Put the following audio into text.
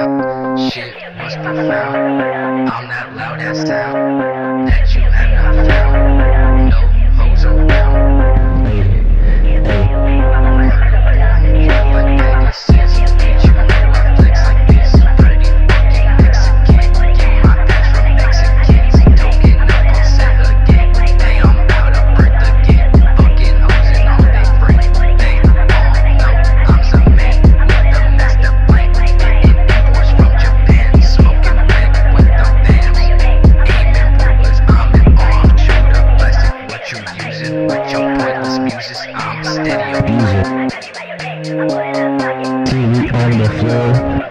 Shit was profound. I'm not loud as sound that you flow.